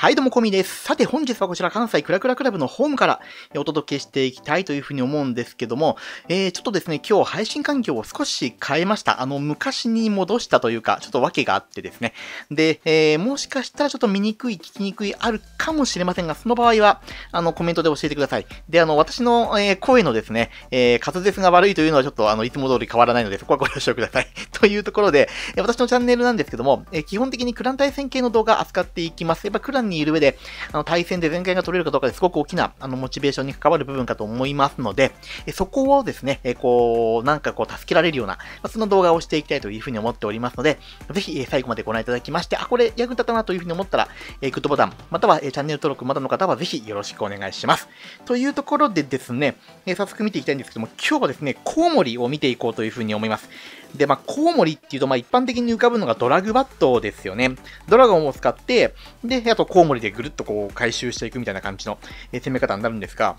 はい、どうも、コミです。さて、本日はこちら、関西クラクラクラブのホームからお届けしていきたいというふうに思うんですけども、えー、ちょっとですね、今日配信環境を少し変えました。あの、昔に戻したというか、ちょっと訳があってですね。で、えー、もしかしたらちょっと見にくい、聞きにくい、あるかもしれませんが、その場合は、あの、コメントで教えてください。で、あの、私の、えー、声のですね、えー、滑舌が悪いというのはちょっと、あの、いつも通り変わらないので、そこはご了承ください。というところで、私のチャンネルなんですけども、え基本的にクラン対戦系の動画扱っていきます。やっぱクランにいる上で、あの、対戦で全開が取れるかどうかですごく大きな、あの、モチベーションに関わる部分かと思いますので、えそこをですね、えこう、なんかこう、助けられるような、まその動画をしていきたいというふうに思っておりますので、ぜひ、え最後までご覧いただきまして、あ、これ役立ったなというふうに思ったら、えグッドボタン、または、えチャンネル登録まだの方はぜひよろしくお願いします。というところでですね、え早速見ていきたいんですけども、今日はですね、コウモリを見ていこうというふうに思います。で、まあ、コウモリっていうと、まあ、一般的に浮かぶのがドラグバットですよね。ドラゴンを使って、で、あとコウコウモリでぐるっとこう回収していくみたいな感じの、攻め方になるんですが、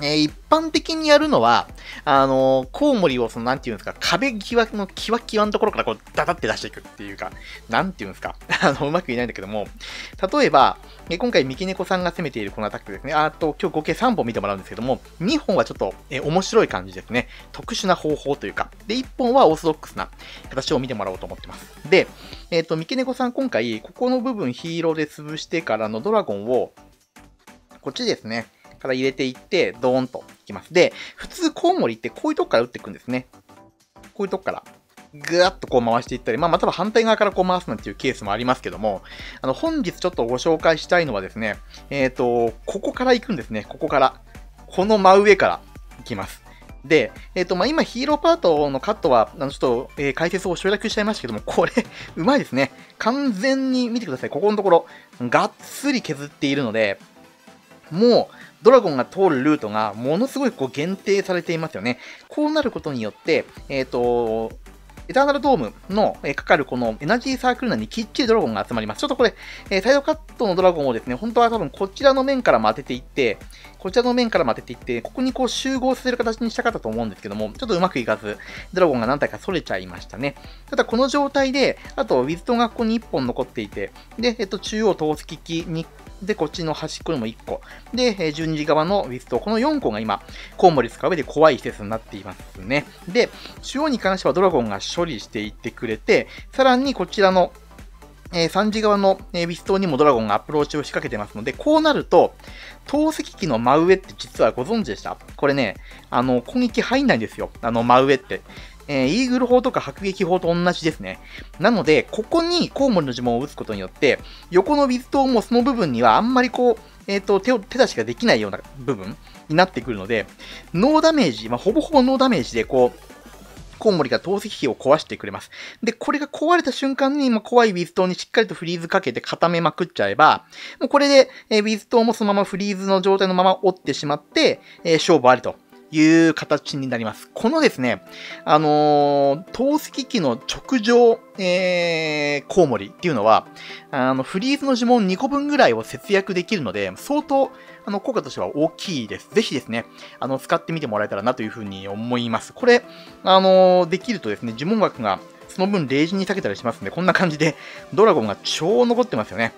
えー、一般的にやるのは、あのー、コウモリをその、なんていうんですか、壁際のキワキワのところからこう、ダダって出していくっていうか、なんていうんですか、あの、うまく言えないんだけども、例えば、えー、今回、三木猫さんが攻めているこのアタックですね、あと、今日合計3本見てもらうんですけども、2本はちょっと、えー、面白い感じですね。特殊な方法というか、で、1本はオーソドックスな形を見てもらおうと思ってます。で、えっ、ー、と、三木猫さん今回、ここの部分ヒーローで潰してからのドラゴンを、こっちですね。から入れていって、ドーンといきます。で、普通コウモリってこういうとこから打っていくんですね。こういうとこから。ぐわっとこう回していったり、まあ、または反対側からこう回すなんていうケースもありますけども、あの、本日ちょっとご紹介したいのはですね、えっ、ー、と、ここから行くんですね。ここから。この真上から行きます。で、えっ、ー、と、まあ、今、ヒーローパートのカットは、あの、ちょっと、えー、解説を省略しちゃいましたけども、これ、うまいですね。完全に見てください。ここのところ、がっつり削っているので、もう、ドラゴンが通るルートがものすごいこう限定されていますよね。こうなることによって、えっ、ー、と、エターナルドームの、かかるこのエナジーサークル内にきっちりドラゴンが集まります。ちょっとこれ、え、サイドカットのドラゴンをですね、本当は多分こちらの面からも当てていって、こちらの面からも当てていって、ここにこう集合させる形にしたかったと思うんですけども、ちょっとうまくいかず、ドラゴンが何体か逸れちゃいましたね。ただこの状態で、あとウィズトがここに1本残っていて、で、えっと、中央投石機にで、こっちの端っこにも1個。で、え12時側のウィスト。この4個が今、コウモリ使う上で怖い施設になっていますね。で、中央に関してはドラゴンが処理していってくれて、さらにこちらのえー、3時側の、えー、ビストにもドラゴンがアプローチを仕掛けてますので、こうなると、投石機の真上って実はご存知でした？これね、あの、攻撃入んないんですよ。あの、真上って。えー、イーグル砲とか迫撃砲と同じですね。なので、ここにコウモリの呪文を打つことによって、横のビズ島もその部分にはあんまりこう、えっ、ー、と手を、手出しができないような部分になってくるので、ノーダメージ、まあ、ほぼほぼノーダメージでこう、コウモリが透析機を壊してくれます。で、これが壊れた瞬間に、まあ、怖いウィズ島にしっかりとフリーズかけて固めまくっちゃえば、もうこれで、えー、ウィズ島もそのままフリーズの状態のまま折ってしまって、えー、勝負ありという形になります。このですね、あのー、透析機の直上、えー、コウモリっていうのは、あの、フリーズの呪文2個分ぐらいを節約できるので、相当、あの、効果としては大きいです。ぜひですね、あの、使ってみてもらえたらなというふうに思います。これ、あのー、できるとですね、呪文額がその分0時に下げたりしますんで、こんな感じでドラゴンが超残ってますよね。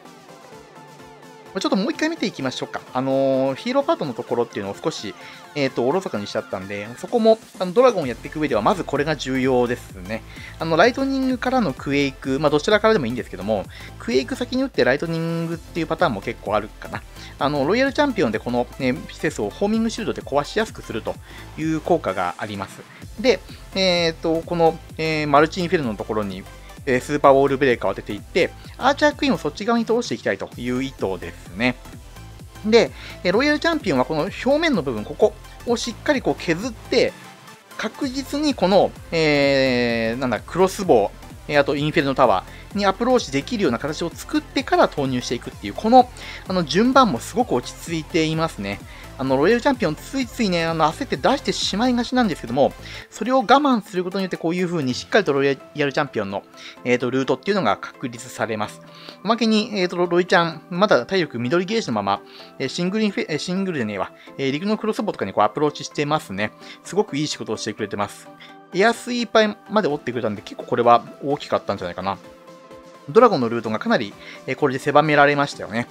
ちょっともう一回見ていきましょうか。あのー、ヒーローパートのところっていうのを少し、えっ、ー、と、おろそかにしちゃったんで、そこも、あの、ドラゴンをやっていく上では、まずこれが重要ですね。あの、ライトニングからのクエイク、まあ、どちらからでもいいんですけども、クエイク先に打ってライトニングっていうパターンも結構あるかな。あの、ロイヤルチャンピオンでこの、ね、施設をホーミングシールドで壊しやすくするという効果があります。で、えっ、ー、と、この、え、マルチインフェルノのところに、えスーパーウォールブレーカーを当てていって、アーチャークイーンをそっち側に通していきたいという意図ですね。で、ロイヤルチャンピオンはこの表面の部分、ここをしっかりこう削って、確実にこの、えー、なんだ、クロスボウ、あとインフェルノタワーにアプローチできるような形を作ってから投入していくっていう、このあの順番もすごく落ち着いていますね。あの、ロイヤルチャンピオンついついね、あの、焦って出してしまいがちなんですけども、それを我慢することによってこういう風にしっかりとロイヤルチャンピオンの、えっ、ー、と、ルートっていうのが確立されます。おまけに、えっ、ー、と、ロイちゃん、まだ体力緑ゲージのまま、えシングルインフェ、シングルでねえわ、えー、陸のクロスボとかにこうアプローチしてますね。すごくいい仕事をしてくれてます。エアスイーパーまで折ってくれたんで、結構これは大きかったんじゃないかな。ドラゴンのルートがかなり、えこれで狭められましたよね。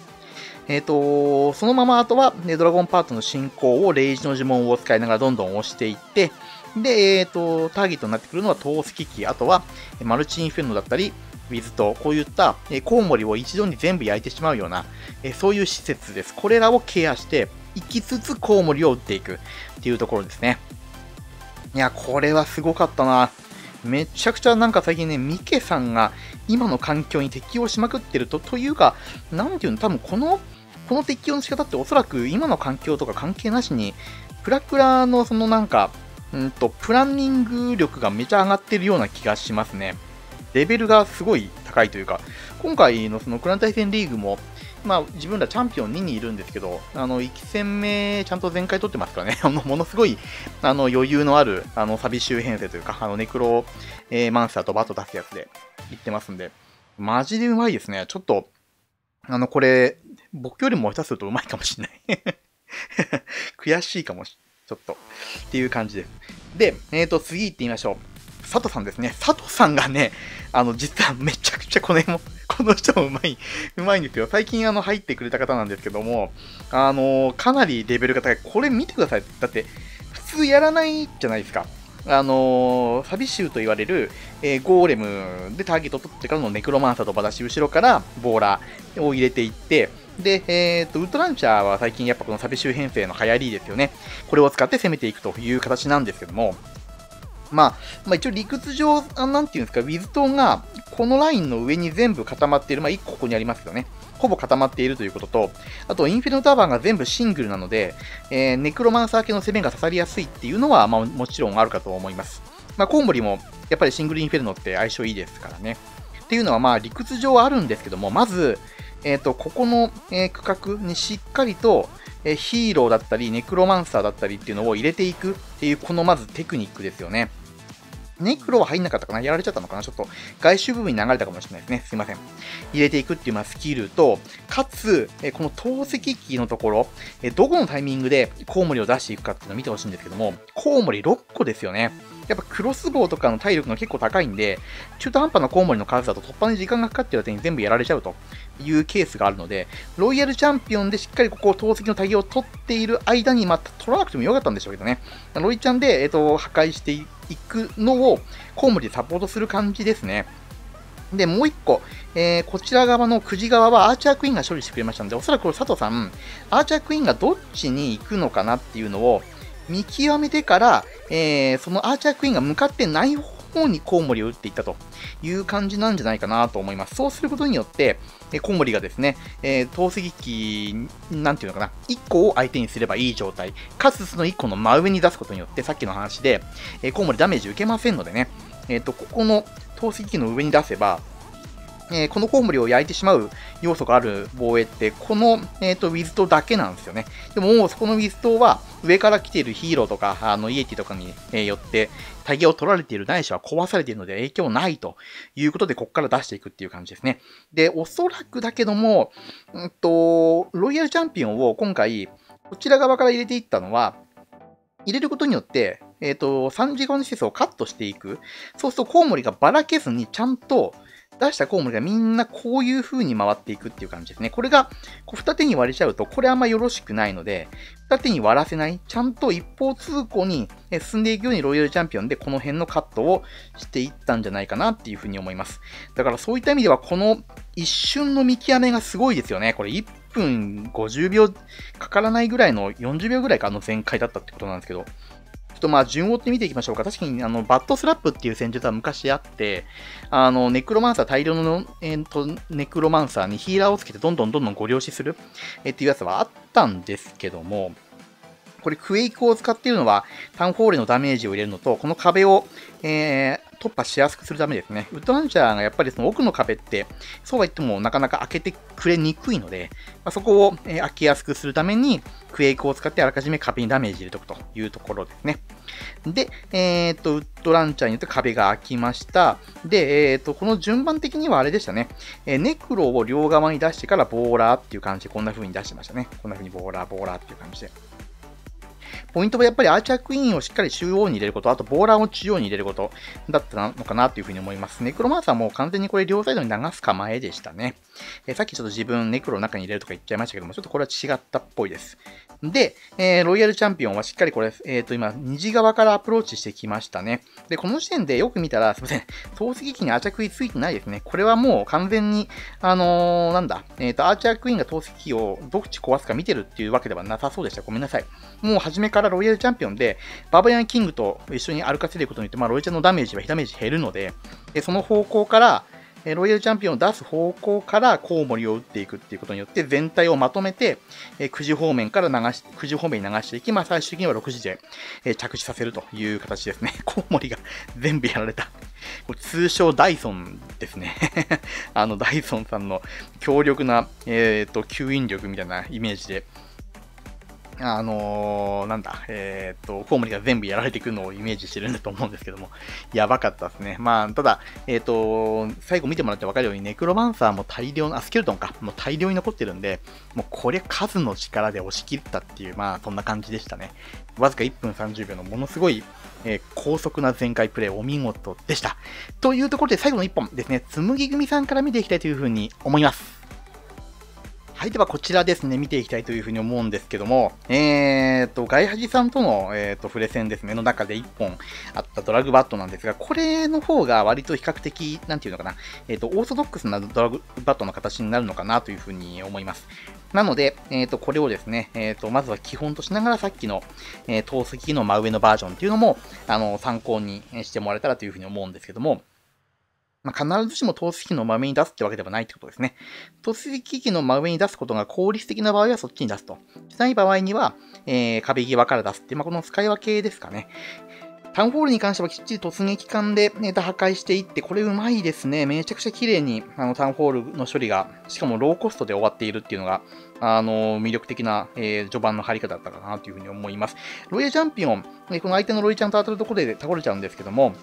えっ、ー、と、そのままあとは、ね、ドラゴンパートの進行をレイジの呪文を使いながらどんどん押していって、で、えっ、ー、と、ターゲットになってくるのは透析機、あとは、マルチインフェルノだったり、ウィズと、こういった、えコウモリを一度に全部焼いてしまうような、えそういう施設です。これらをケアしていきつつコウモリを撃っていくっていうところですね。いや、これはすごかったな。めちゃくちゃなんか最近ね、ミケさんが今の環境に適応しまくってると、というか、なんていうの、多分この、この適応の仕方っておそらく今の環境とか関係なしに、クラクラのそのなんか、うんと、プランニング力がめちゃ上がってるような気がしますね。レベルがすごい高いというか、今回のそのクラン対戦リーグも、まあ、自分らチャンピオン2にいるんですけど、あの、1戦目、ちゃんと全開取ってますからね、ものすごい、あの、余裕のある、あの、サビ周編成というか、あの、ネクロ、えー、マンスターとバット出すやつで、いってますんで、マジでうまいですね。ちょっと、あの、これ、僕よりも下手するとうまいかもしんない 悔しいかもし、ちょっと、っていう感じです。で、えっ、ー、と、次行ってみましょう。佐藤さんですね。佐藤さんがね、あの、実はめちゃくちゃこの辺も、この人もうまい、うまいんですよ。最近あの、入ってくれた方なんですけども、あの、かなりレベルが高い。これ見てください。だって、普通やらないじゃないですか。あのー、サビシューと言われる、えー、ゴーレムでターゲット取ってからのネクロマンサーとバダシ、後ろからボーラーを入れていって、で、えっ、と、ウッドランチャーは最近やっぱこのサビシュー編成の流行りですよね。これを使って攻めていくという形なんですけども、まあ、まあ、一応理屈上、なんていうんですか、ウィズトンがこのラインの上に全部固まっている、まあ、1個ここにありますけどね、ほぼ固まっているということと、あと、インフェルノターバーが全部シングルなので、えー、ネクロマンサー系の攻めが刺さりやすいっていうのは、まあ、もちろんあるかと思います。まあ、コウモリも、やっぱりシングルインフェルノって相性いいですからね。っていうのは、まあ、理屈上あるんですけども、まず、えっ、ー、と、ここの、えー、区画にしっかりと、えヒーローだったり、ネクロマンサーだったりっていうのを入れていくっていう、このまずテクニックですよね。ネクロは入んなかったかな？やられちゃったのかな？ちょっと外周部分に流れたかもしれないですね。すいません。入れていくっていうまあスキルと、かつ、えこの透析機のところ、えどこのタイミングでコウモリを出していくかっていうのを見てほしいんですけども、コウモリ6個ですよね。やっぱクロスボウとかの体力が結構高いんで、中途半端なコウモリの数だと突破に時間がかかってる間に全部やられちゃうというケースがあるので、ロイヤルチャンピオンでしっかりここを投石のタゲを取っている間に、また取らなくてもよかったんでしょうけどね。ロイちゃんで、えっ、ー、と、破壊していくのをコウモリでサポートする感じですね。で、もう一個、えー、こちら側のくじ側はアーチャークイーンが処理してくれましたので、おそらくこれ佐藤さん、アーチャークイーンがどっちに行くのかなっていうのを、見極めてから、えー、そのアーチャークイーンが向かってない方方にコウモリを打っていったという感じなんじゃないかなと思います。そうすることによって、えコウモリがですね、えー、投石機、なんていうのかな、1個を相手にすればいい状態、かつその1個の真上に出すことによって、さっきの話で、えー、コウモリダメージ受けませんのでね、えっ、ー、と、ここの投石機の上に出せば、えー、このコウモリを焼いてしまう要素がある防衛って、この、えーと、ウィズトだけなんですよね。でもそこのウィズトは、上から来ているヒーローとか、あのイエティとかに、えー、よって、タゲを取られているないしは壊されているので影響ないということで、ここから出していくっていう感じですね。で、おそらくだけども、うんと、ロイヤルチャンピオンを今回、こちら側から入れていったのは、入れることによって、えっ、ー、と、3次元の施設をカットしていく。そうするとコウモリがばらけずにちゃんと、出したコウモリがみんなこういう風に回っていくっていう感じですね。これがこう二手に割れちゃうと、これあんまよろしくないので、二手に割らせない、ちゃんと一方通行に進んでいくようにロイヤルチャンピオンでこの辺のカットをしていったんじゃないかなっていう風に思います。だからそういった意味では、この一瞬の見極めがすごいですよね。これ1分50秒かからないぐらいの40秒ぐらいかの前回だったってことなんですけど、ちょっとまあ順を追って見ていきましょうか。確かにあのバットスラップっていう戦術は昔あって、あのネクロマンサー、大量の、えーと、ネクロマンサーにヒーラーをつけてどんどんどんどんご了承する、え、っていうやつはあったんですけども、これクエイクを使っているのはタウンホールのダメージを入れるのと、この壁を、えー、突破しやすくするためですね。ウッドランチャーがやっぱりその奥の壁って、そうは言ってもなかなか開けてくれにくいので、まあ、そこを、え開けやすくするために、クエイクを使ってあらかじめ壁にダメージ入れておくというところですね。で、えっ、と、ウッドランチャーによって壁が開きました。で、えっ、と、この順番的にはあれでしたね。えネクロを両側に出してからボーラーっていう感じでこんな風に出してましたね。こんな風にボーラー、ボーラーっていう感じで。ポイントはやっぱりアーチャークイーンをしっかり中央に入れること、あとボーラーを中央に入れることだったのかなというふうに思います。ネクロマンサーも完全にこれ両サイドに流す構えでしたね。えー、さっきちょっと自分ネクロの中に入れるとか言っちゃいましたけども、ちょっとこれは違ったっぽいです。で、えー、ロイヤルチャンピオンはしっかりこれ、えっ、ー、と今、虹側からアプローチしてきましたね。で、この時点でよく見たら、すいません、投石機にアーチャークイーンついてないですね。これはもう完全に、あのー、なんだ、えっ、と、アーチャークイーンが投石機をどっち壊すか見てるっていうわけではなさそうでした。ごめんなさい。もう初めからロイヤルチャンピオンで、バーバリアンキングと一緒に歩かせることによって、まあ、ロイちゃんのダメージはダメージ減るので、その方向から、ロイヤルチャンピオンを出す方向からコウモリを打っていくっていうことによって全体をまとめて、え9時方面から流し、9時方面に流していき、まあ最終的には6時で、え着地させるという形ですね。コウモリが全部やられた。これ通称ダイソンですね。あのダイソンさんの強力な、えっ、ー、と、吸引力みたいなイメージで、あのー、なんだ、えっ、と、コウモリが全部やられていくのをイメージしてるんだと思うんですけども、やばかったですね。まあ、ただ、えっ、と、最後見てもらって分かるように、ネクロマンサーも大量の、あ、スケルトンか、もう大量に残ってるんで、もうこれ数の力で押し切ったっていう、まあ、そんな感じでしたね。わずか1分30秒のものすごい、えー、高速な全開プレイ、お見事でした。というところで最後の1本ですね、つむぎ組さんから見ていきたいというふうに思います。はい、ではこちらですね、見ていきたいというふうに思うんですけども、えーと、ガイハジさんとの、えーと、触れ戦ですね、の中で1本あったドラグバットなんですが、これの方が割と比較的、なんていうのかな、えーと、オーソドックスなドラグバットの形になるのかなというふうに思います。なので、えーと、これをですね、えーと、まずは基本としながらさっきの、えー、透析の真上のバージョンっていうのも、あの、参考にしてもらえたらというふうに思うんですけども、まあ、必ずしも透析機の真上に出すってわけではないってことですね。透析機器の真上に出すことが効率的な場合はそっちに出すと。しない場合には、えー、壁際から出すって、まあ、この使い分けですかね。タウンホールに関してはきっちり突撃艦でネタ破壊していって、これうまいですね。めちゃくちゃ綺麗にあのタウンホールの処理が、しかもローコストで終わっているっていうのが、あの、魅力的な、えー、序盤の入り方だったかなというふうに思います。ロイヤルチャンピオン、この相手のロイちゃんと当たるところで倒れちゃうんですけども、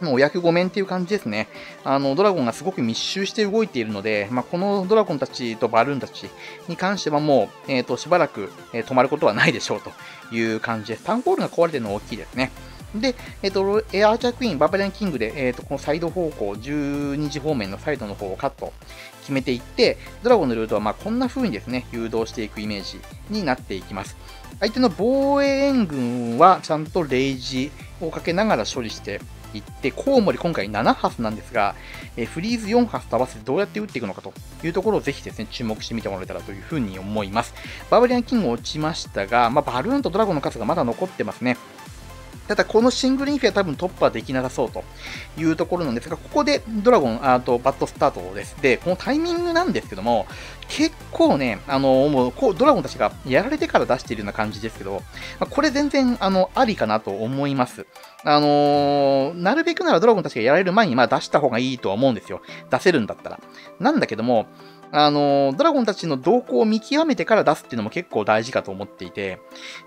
もうお役御免っていう感じですね。あの、ドラゴンがすごく密集して動いているので、まあ、このドラゴンたちとバルーンたちに関してはもう、えっ、ー、と、しばらく、えー、止まることはないでしょうという感じです。タウンホールが壊れてるの大きいですね。で、えっ、ー、と、エアーチャークイーン、バーバリアンキングで、えっ、と、このサイド方向、12時方面のサイドの方をカット決めていって、ドラゴンのルートはまこんな風にですね、誘導していくイメージになっていきます。相手の防衛援軍はちゃんとレイジをかけながら処理していって、コウモリ今回7発なんですが、えフリーズ4発と合わせてどうやって打っていくのかというところをぜひですね、注目してみてもらえたらというふうに思います。バーバリアンキング落ちましたが、まあ、バルーンとドラゴンの数がまだ残ってますね。ただ、このシングルインフィは多分突破できなさそうというところなんですが、ここでドラゴン、あとバットスタートです。で、このタイミングなんですけども、結構ね、あの、もう、こう、ドラゴンたちがやられてから出しているような感じですけど、まあ、これ全然、あの、ありかなと思います。あのー、なるべくならドラゴンたちがやられる前に、まあ出した方がいいとは思うんですよ。出せるんだったら。なんだけども、あの、ドラゴンたちの動向を見極めてから出すっていうのも結構大事かと思っていて、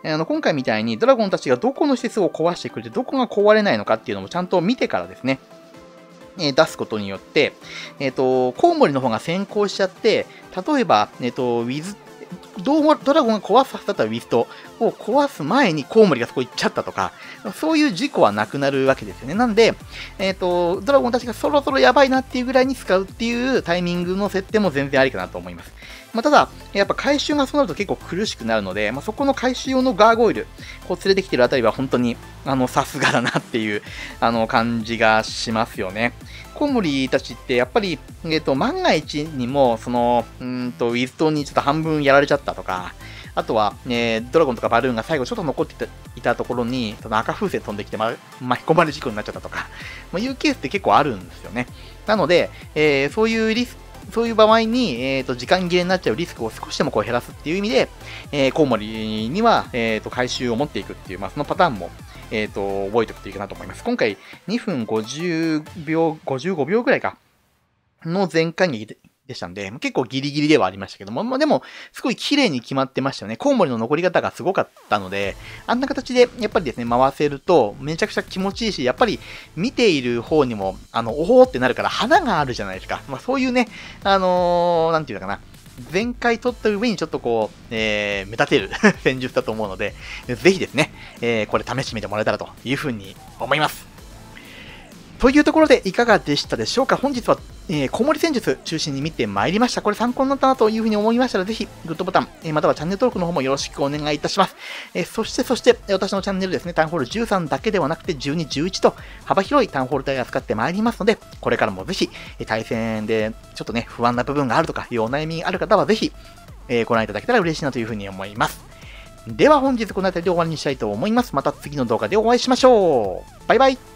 あの、今回みたいにドラゴンたちがどこの施設を壊してくれて、どこが壊れないのかっていうのもちゃんと見てからですね、え出すことによって、えっ、ー、と、コウモリの方が先行しちゃって、例えば、えっ、ー、と、ウィズドドラゴンが壊すはずだったウィストを壊す前にコウモリがそこ行っちゃったとか、そういう事故はなくなるわけですよね。なんで、えっ、ー、と、ドラゴンたちがそろそろやばいなっていうぐらいに使うっていうタイミングの設定も全然ありかなと思います。まあ、ただ、やっぱ回収がそうなると結構苦しくなるので、まあ、そこの回収用のガーゴイル、こう連れてきてるあたりは本当に、あの、さすがだなっていう、あの、感じがしますよね。コウモリたちってやっぱり、えっ、ー、と、万が一にも、その、うんと、ウィズトンにちょっと半分やられちゃったとか、あとは、え、ドラゴンとかバルーンが最後ちょっと残っていたところに、その赤風船飛んできて、ま、巻き込まれる事故になっちゃったとか、まあ、いうケースって結構あるんですよね。なので、えー、そういうリスそういう場合に、えーと、時間切れになっちゃうリスクを少しでもこう減らすっていう意味で、えー、コウモリには、えーと、回収を持っていくっていう、まあ、そのパターンも、えーと、覚えておくといいかなと思います。今回2分50秒、55秒ぐらいか、の全回撃でしたんで、結構ギリギリではありましたけども、まあ、でも、すごい綺麗に決まってましたよね。コウモリの残り方がすごかったので、あんな形で、やっぱりですね、回せると、めちゃくちゃ気持ちいいし、やっぱり見ている方にも、あの、おおってなるから、花があるじゃないですか。まあ、そういうね、あのー、なんていうのかな、前回取った上にちょっとこう、えー、目立てる 戦術だと思うので、ぜひですね、えー、これ試してみてもらえたらというふうに思います。というところでいかがでしたでしょうか？本日は、えー、コウモリ戦術中心に見てまいりました。これ参考になったなというふうに思いましたら、ぜひグッドボタン、えー、またはチャンネル登録の方もよろしくお願いいたします。えー、そして、そして、私のチャンネルですね、タウンホール13だけではなくて12、11と幅広いタウンホール帯を扱ってまいりますので、これからもぜひ、対戦でちょっとね、不安な部分があるとかいうお悩みがある方はぜひ、え、ご覧いただけたら嬉しいなというふうに思います。では本日この辺りで終わりにしたいと思います。また次の動画でお会いしましょう。バイバイ。